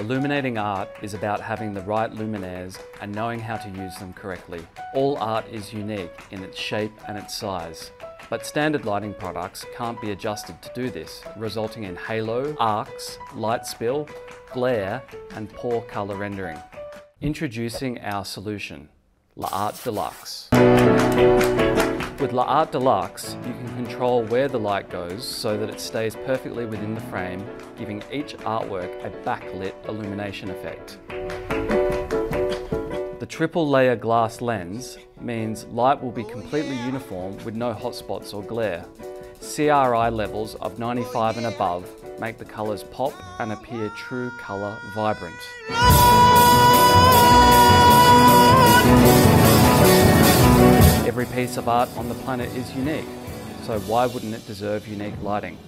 Illuminating art is about having the right luminaires and knowing how to use them correctly. All art is unique in its shape and its size. But standard lighting products can't be adjusted to do this, resulting in halo, arcs, light spill, glare, and poor colour rendering. Introducing our solution, L'Art Deluxe. With L'Art Deluxe, you can control where the light goes so that it stays perfectly within the frame, giving each artwork a backlit illumination effect. The triple layer glass lens means light will be completely uniform with no hotspots or glare. CRI levels of 95 and above make the colours pop and appear true colour vibrant. Every piece of art on the planet is unique, so why wouldn't it deserve unique lighting?